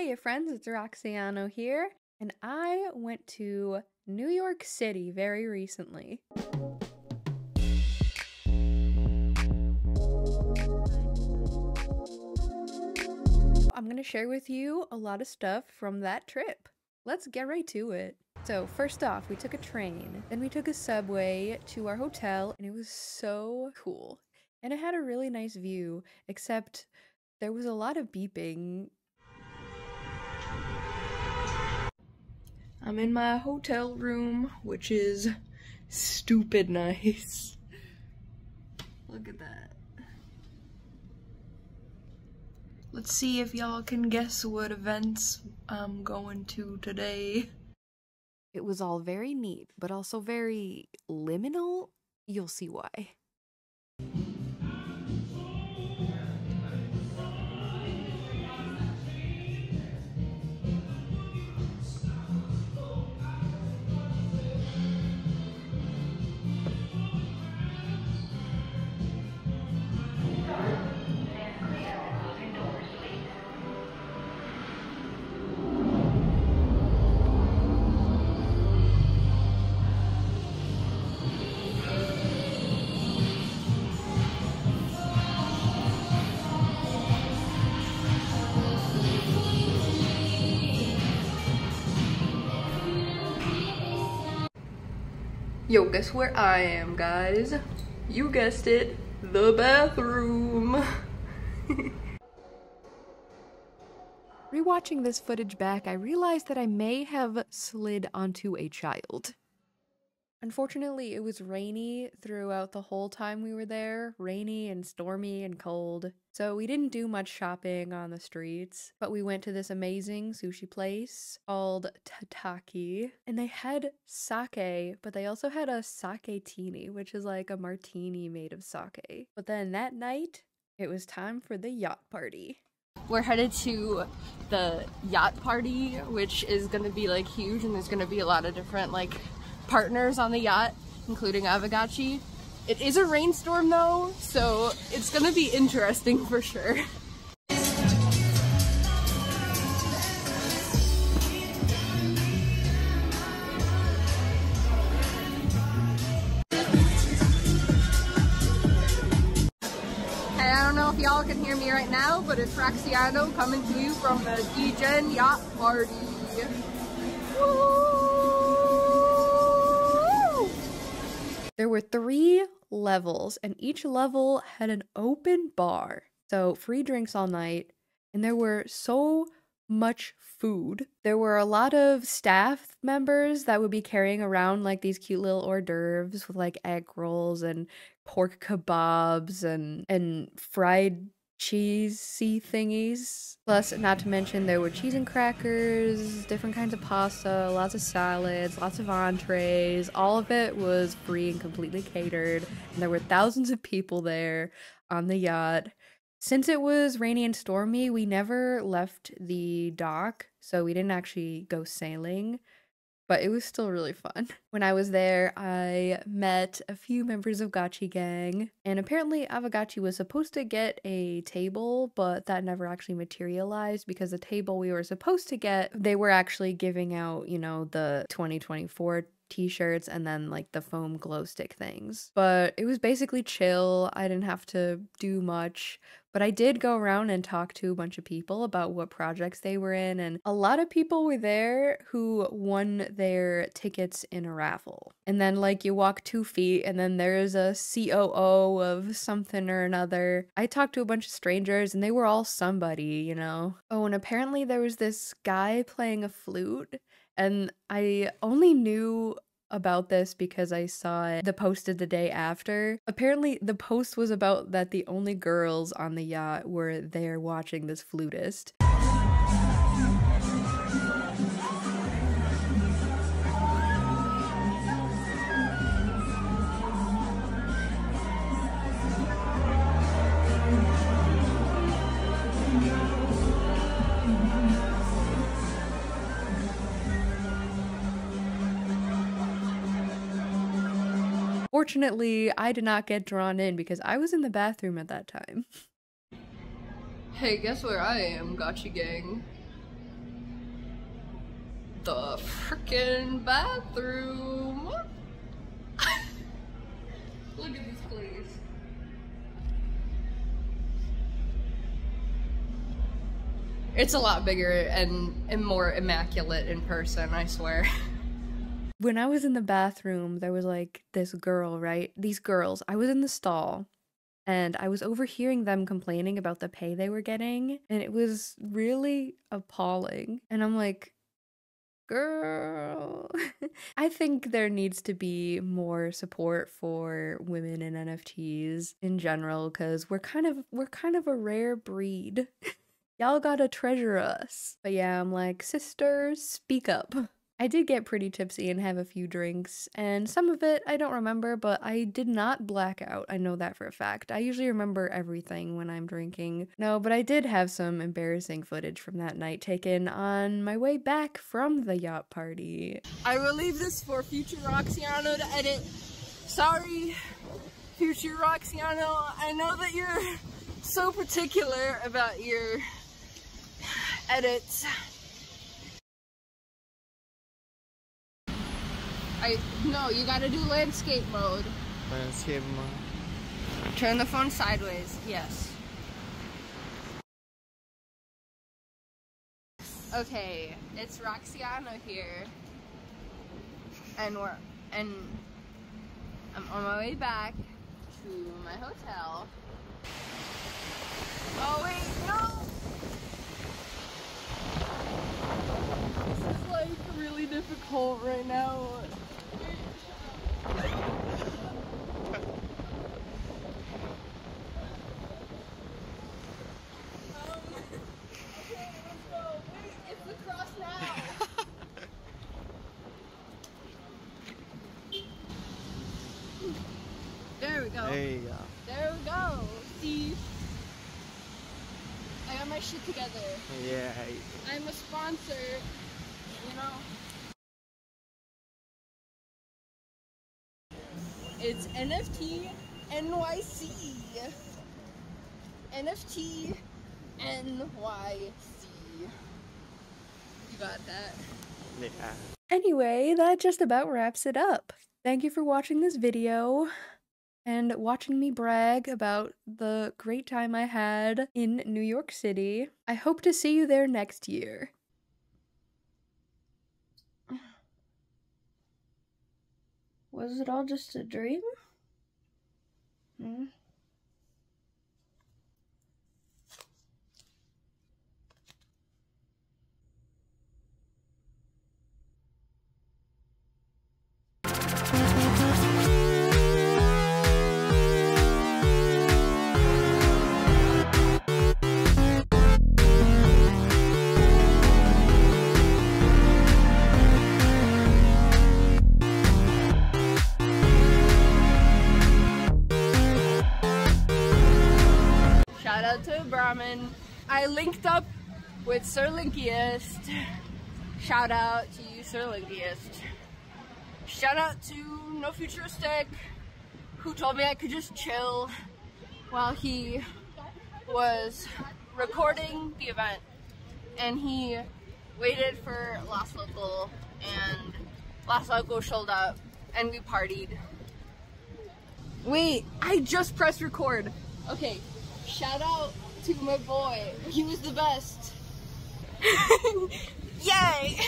Hey, your friends, it's Roxiano here, and I went to New York City very recently. I'm to share with you a lot of stuff from that trip. Let's get right to it. So, first off, we took a train, then we took a subway to our hotel, and it was so cool. And it had a really nice view, except there was a lot of beeping. I'm in my hotel room, which is stupid nice. Look at that. Let's see if y'all can guess what events I'm going to today. It was all very neat, but also very liminal. You'll see why. Yo, guess where I am, guys? You guessed it, the bathroom. Rewatching this footage back, I realized that I may have slid onto a child. Unfortunately, it was rainy throughout the whole time we were there rainy and stormy and cold. So we didn't do much shopping on the streets, but we went to this amazing sushi place called Tataki. And they had sake, but they also had a sake tini, which is like a martini made of sake. But then that night, it was time for the yacht party. We're headed to the yacht party, which is gonna be like huge, and there's gonna be a lot of different like partners on the yacht, including Aavegotchi. It is a rainstorm though, so it's gonna be interesting for sure. Hey, I don't know if y'all can hear me right now, but it's Roxiano coming to you from the Degen Yacht Party. Woo! Were three levels, and each level had an open bar. So, free drinks all night, and there were so much food. There were a lot of staff members that would be carrying around like these cute little hors d'oeuvres with like egg rolls and pork kebabs and and fried cheesy thingies. Plus, not to mention, there were cheese and crackers, different kinds of pasta, lots of salads, lots of entrees. All of it was free and completely catered. And there were thousands of people there on the yacht. Since it was rainy and stormy, we never left the dock, so we didn't actually go sailing but it was still really fun. When I was there, I met a few members of Gotchi Gang, and apparently Aavegotchi was supposed to get a table, but that never actually materialized because the table we were supposed to get, they were actually giving out, you know, the 2024 t-shirts and then like the foam glow stick things. But it was basically chill. I didn't have to do much. But I did go around and talk to a bunch of people about what projects they were in, and a lot of people were there who won their tickets in a raffle. And then, like, you walk two feet, and then there's a COO of something or another. I talked to a bunch of strangers, and they were all somebody, you know? Oh, and apparently there was this guy playing a flute and I only knew about this because I saw the posted the day after. Apparently, the post was about that the only girls on the yacht were there watching this flutist. Fortunately, I did not get drawn in because I was in the bathroom at that time. Hey, guess where I am, Gotchi Gang? the freaking bathroom. Look at this place. It's a lot bigger and, and more immaculate in person, I swear. When I was in the bathroom, there was like this girl, right? These girls. I was in the stall and I was overhearing them complaining about the pay they were getting, and it was really appalling. And I'm like, girl. I think there needs to be more support for women in NFTs in general cuz we're kind of we're kind of a rare breed. Y'all got to treasure us. But yeah, I'm like, sisters, speak up. I did get pretty tipsy and have a few drinks, and some of it I don't remember, but I did not black out. I know that for a fact. I usually remember everything when I'm drinking. No, but I did have some embarrassing footage from that night taken on my way back from the yacht party. I will leave this for future Roxiano to edit. Sorry, future Roxiano. I know that you're so particular about your edits. I no, you gotta do landscape mode. Landscape mode. Turn the phone sideways. Yes. Okay, it's Roxiano here, and we're and I'm on my way back to my hotel. Oh wait, no! This is like really difficult right now. There we go. There you go. There we go. See? I got my shit together. Yeah. I'm a sponsor. You know? It's NFT NYC. NFT NYC. You got that? Yeah. Anyway, that just about wraps it up. Thank you for watching this video and watching me brag about the great time I had in New York City. I hope to see you there next year. Was it all just a dream? Hmm? I linked up with Sir Linkiest. Shout out to you, Sir Linkiest. Shout out to No Futuristic, who told me I could just chill while he was recording the event. And he waited for Last Local, and Last Local showed up, and we partied. Wait, I just pressed record. Okay, shout out to my boy. He was the best. Yay!